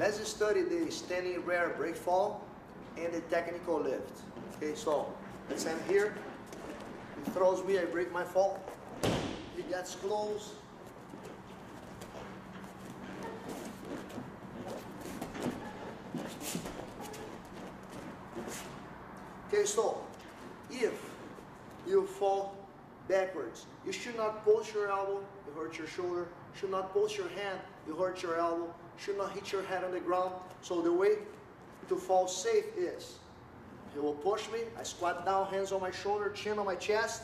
Let's study the standing rear break fall and the technical lift. Okay, so let's I'm here. He throws me, I break my fall. He gets close. Okay, so if you fall backwards, you should not push your elbow, you hurt your shoulder. Should not push your hand, you hurt your elbow. Should not hit your head on the ground. So the way to fall safe is, he will push me, I squat down, hands on my shoulder, chin on my chest,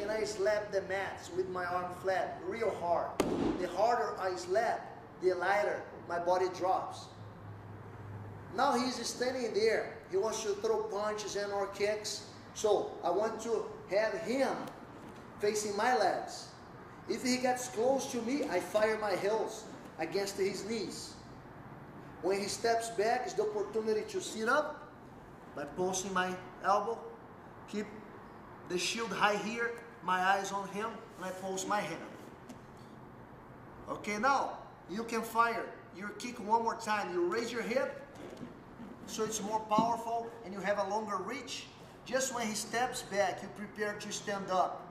and I slap the mats with my arm flat, real hard. The harder I slap, the lighter my body drops. Now he's standing there. He wants to throw punches and or kicks. So I want to have him facing my legs. If he gets close to me, I fire my heels against his knees. When he steps back, it's the opportunity to sit up by pulsing my elbow. Keep the shield high here, my eyes on him, and I pulse my hand. Okay, now you can fire your kick one more time. You raise your hip so it's more powerful and you have a longer reach. Just when he steps back, you prepare to stand up.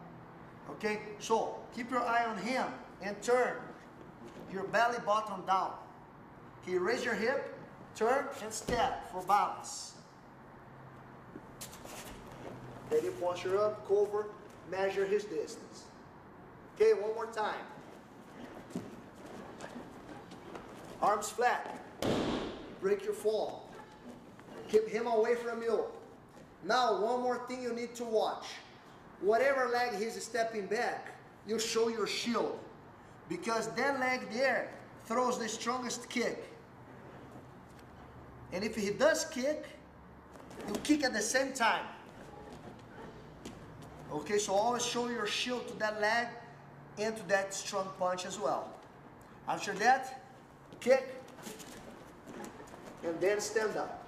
Okay, so keep your eye on him and turn your belly button down. Okay, raise your hip, turn and step for balance. Then you posture up, cover, measure his distance. Okay, one more time. Arms flat. Break your fall. Keep him away from you. Now, one more thing you need to watch. Whatever leg he's stepping back, you show your shield. Because that leg there throws the strongest kick. And if he does kick, you kick at the same time. Okay, so always show your shield to that leg and to that strong punch as well. After that, kick, and then stand up.